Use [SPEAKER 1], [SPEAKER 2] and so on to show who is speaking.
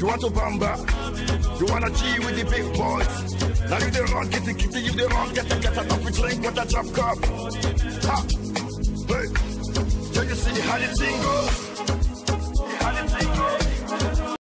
[SPEAKER 1] You want to bamba? You wanna G with the big boys? Now you the wrong, get the kitty, you the wrong, get the get a coffee drink what a drop cup. Ha! Hey! Can you see how the thing goes?